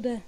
puder.